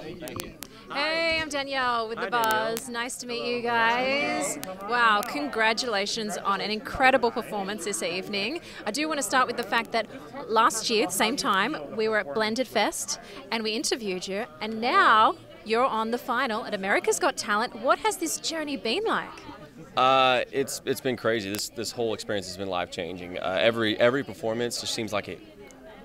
Hey, I'm Danielle with Hi, The Buzz. Nice to meet you guys. Wow, congratulations on an incredible performance this evening. I do want to start with the fact that last year, the same time, we were at Blended Fest and we interviewed you, and now you're on the final at America's Got Talent. What has this journey been like? Uh, it's it's been crazy. This this whole experience has been life changing. Uh, every every performance just seems like it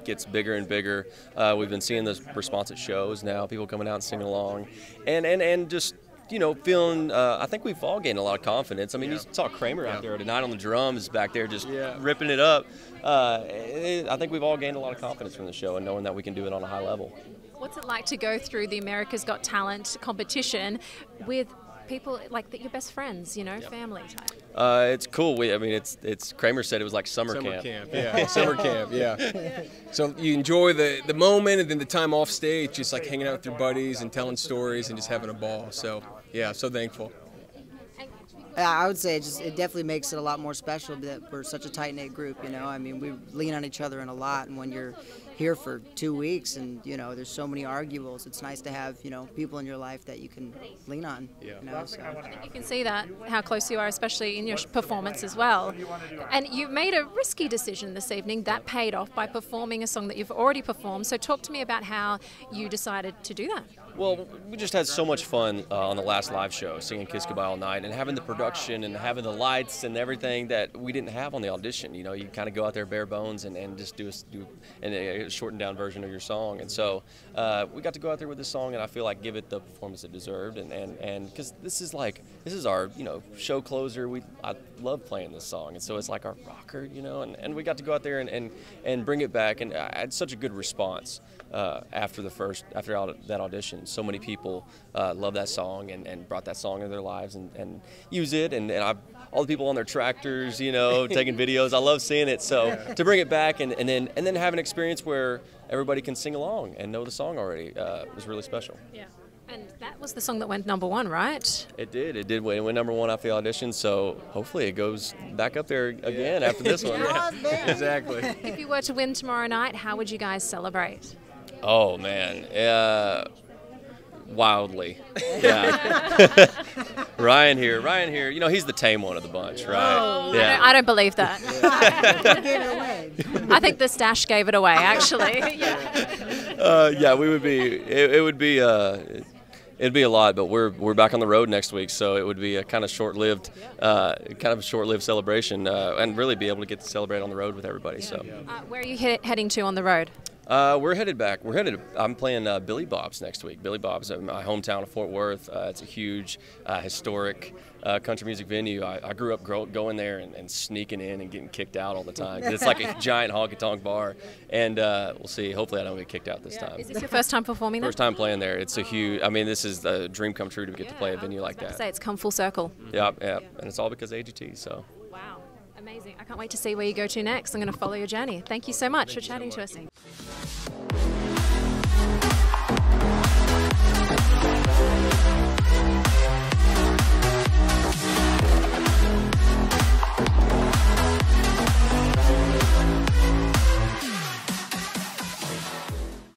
gets bigger and bigger. Uh, we've been seeing the response at shows now, people coming out and singing along, and and and just you know feeling. Uh, I think we've all gained a lot of confidence. I mean, Yeah. you saw Kramer out there tonight on the drums, back there just Yeah. ripping it up. Uh, it- I think we've all gained a lot of confidence from the show and knowing that we can do it on a high level. What's it like to go through the America's Got Talent competition with people like that, your best friends, you know, family type? Uh, it's cool. We, I mean, it's it's Kramer said it was like summer, Summer camp. camp, yeah, summer camp, yeah. So you enjoy the the moment and then the time off stage, just like hanging out with your buddies and telling stories and just having a ball. So yeah, so thankful. Yeah, I would say it just it definitely makes it a lot more special that we're such a tight knit group. You know, I mean, we lean on each other in a lot, and when you're here for two weeks and you know there's so many arguables, it's nice to have you know people in your life that you can lean on. Yeah. You know, so. You can see that how close you are, especially in your performance as well. And you made a risky decision this evening that paid off by performing a song that you've already performed. So talk to me about how you decided to do that. Well, we just had so much fun uh, on the last live show, singing "Kiss Goodbye All Night" and having the production and having the lights and everything that we didn't have on the audition. You know, you kind of go out there bare bones and, and just do a, do a shortened down version of your song. And so uh, we got to go out there with this song, and I feel like give it the performance it deserved. And and and because this is like this is our you know show closer. We I love playing this song, and so it's like our rocker, you know. And, and we got to go out there and, and and bring it back, and I had such a good response uh, after the first after that audition. So many people uh, love that song and, and brought that song into their lives and, and use it. And, and I, all the people on their tractors, you know, taking videos. I love seeing it. So to bring it back and, and then and then have an experience where everybody can sing along and know the song already uh, was really special. Yeah. And that was the song that went number one, right? It did. It did win. It went number one after the audition. So hopefully it goes back up there again after this one. Exactly. If you were to win tomorrow night, how would you guys celebrate? Oh man, uh, wildly. Yeah. Ryan here, Ryan here. You know he's the tame one of the bunch, right? I, don't, I don't believe that. I think the stash gave it away, actually. yeah. Uh, yeah, we would be. It, it would be. Uh, it'd be a lot, but we're we're back on the road next week, so it would be a kind of short-lived, uh, kind of a short-lived celebration, uh, and really be able to get to celebrate on the road with everybody. So. Uh, where are you he- heading to on the road? Uh, we're headed back. We're headed. I'm playing uh, Billy Bob's next week. Billy Bob's in my hometown of Fort Worth. Uh, it's a huge, uh, historic uh, country music venue. I, I grew up grow, going there and, and sneaking in and getting kicked out all the time. It's like a giant honky tonk bar, and uh, we'll see. Hopefully, I don't get kicked out this time. Is this your first time performing there? First time playing there. It's a huge. I mean, this is a dream come true to get to play a venue like I was about to that. say it's come full circle. Yeah, yeah, and it's all because of AGT. So. Wow, amazing. I can't wait to see where you go to next. I'm going to follow your journey. Thank you so much for chatting to us.